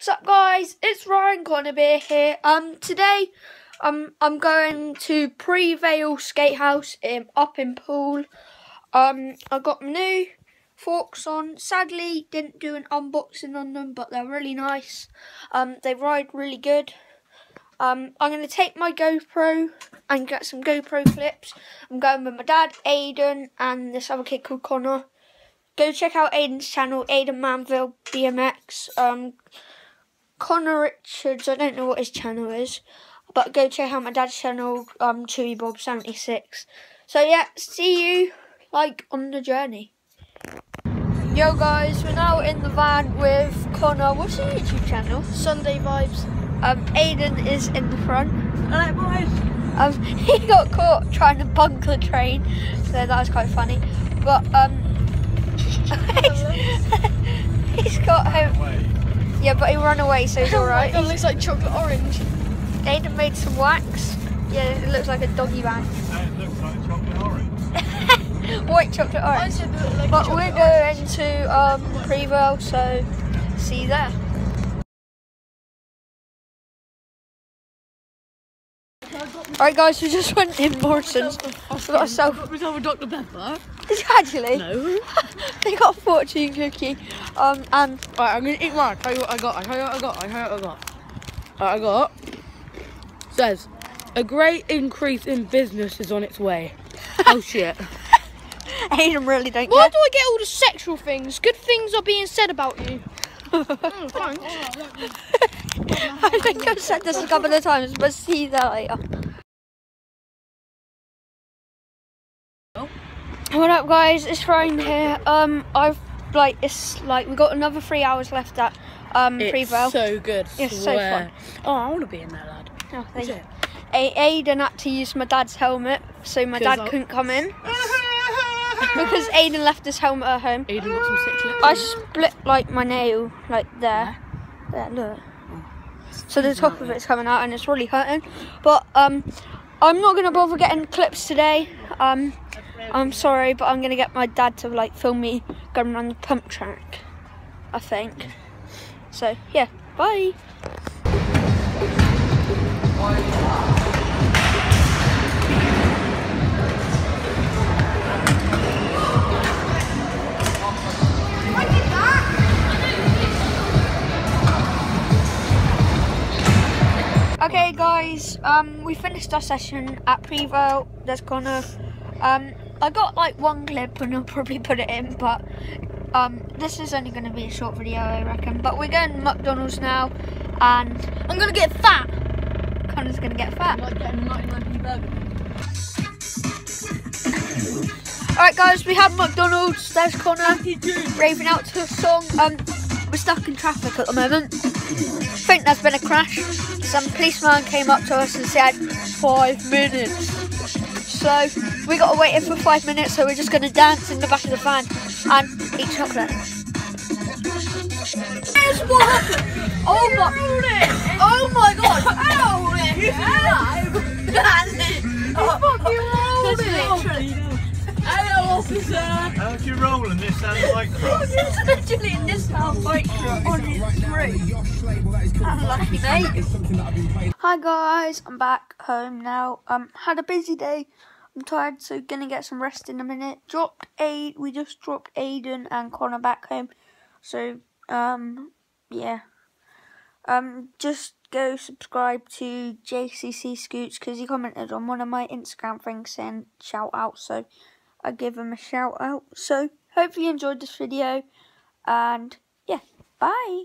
What's up guys? It's Ryan Conabeer here. Um today um I'm going to Prevail Skate House in up in Poole. Um I got new forks on. Sadly didn't do an unboxing on them but they're really nice. Um they ride really good. Um I'm gonna take my GoPro and get some GoPro clips. I'm going with my dad, Aiden, and this other kid called Connor go check out Aiden's channel, Aiden Manville BMX. Um, Connor Richards, I don't know what his channel is, but go check out my dad's channel, um, Chewy Bob seventy six. So yeah, see you like on the journey. Yo guys, we're now in the van with Connor. What's your YouTube channel? Sunday vibes. Um, Aiden is in the front. Alright, boys. Um, he got caught trying to bunk the train, so that was quite funny. But um, Yeah, but he ran away, so he's alright. It looks like chocolate orange. Aiden made some wax. Yeah, it looks like a doggy van. It looks like chocolate orange. White chocolate orange. said like But chocolate we're orange. going to um, Prevail, so see you there. Alright guys, we just went in Morrison's. I've got myself Got myself a Dr. Pepper. actually No. they got a fortune cookie. Um and Right, I'm gonna eat one. I'll tell you what I got. I'll tell you what I got. I'll tell you what I got. Right, I got. Says, a great increase in business is on its way. oh shit. Aiden really don't Why care. do I get all the sexual things? Good things are being said about you. mm, thanks. I think I've said this a couple of times, but see you there later. What up, guys? It's Ryan here. Um, I've like it's like we got another three hours left at um It's so good. It's so fun. Oh, I want to be in there, lad. Oh, Is you? A- Aiden had to use my dad's helmet, so my dad I- couldn't come in because Aiden left his helmet at home. Aiden got some sick lips. I split like my nail, like there, there, look. So the top of it's coming out and it's really hurting. But um, I'm not gonna bother getting clips today. Um, I'm sorry, but I'm gonna get my dad to like film me going around the pump track. I think. So yeah, bye. Okay, guys, um, we finished our session at Prevail. There's Connor. Um, I got like one clip and I'll probably put it in, but um, this is only going to be a short video, I reckon. But we're going to McDonald's now, and I'm going to get fat. Connor's going to get fat. like getting a 99p burger. Alright, guys, we have McDonald's. There's Connor raving out to a song. Um, we're stuck in traffic at the moment. I think there's been a crash. Some policeman came up to us and said five minutes. So we got to wait here for five minutes. So we're just going to dance in the back of the van and eat chocolate. Here's what. Oh my! Oh my God! Ow! That's it. Oh, literally. Hello, officer. How'd you roll in this and Micra? It's literally in this half Micra on its roof. Lucky mate. Hi guys, I'm back home now. Um, had a busy day. I'm tired, so gonna get some rest in a minute. Dropped Aid. We just dropped Aiden and Connor back home. So um, yeah. Um, just go subscribe to JCC Scoots because he commented on one of my Instagram things saying shout out. So I give him a shout out. So hope you enjoyed this video, and yeah, bye.